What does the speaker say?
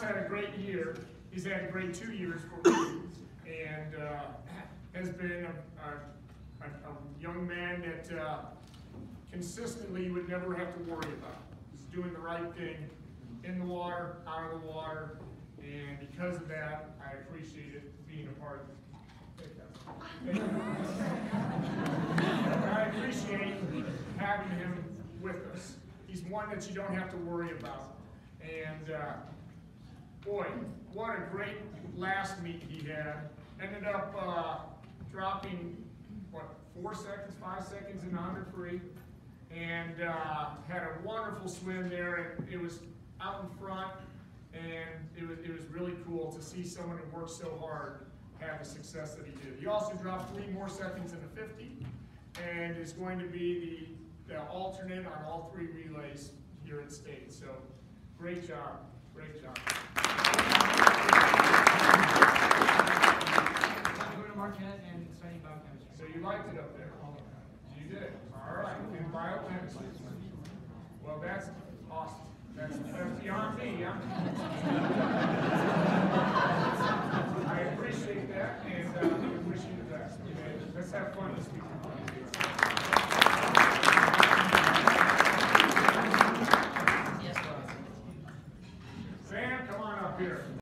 Had a great year. He's had a great two years for me, and uh, has been a, a, a, a young man that uh, consistently you would never have to worry about. He's doing the right thing in the water, out of the water, and because of that, I appreciate it being a part of it. I appreciate having him with us. He's one that you don't have to worry about. And uh, boy, what a great last meet he had. Ended up uh, dropping, what, four seconds, five seconds in the 100 free. And uh, had a wonderful swim there. And it was out in front. And it was, it was really cool to see someone who worked so hard have the success that he did. He also dropped three more seconds in the 50 and is going to be the, the alternate on all three relays here at state. So great job, great job. I'm to Marquette and studying biochemistry. So you liked it up there? You did. All right. In biochemistry. Well, that's awesome. That's, that's beyond me. I'm, I appreciate that and uh, wish you the best. Okay? Let's have fun this weekend. here.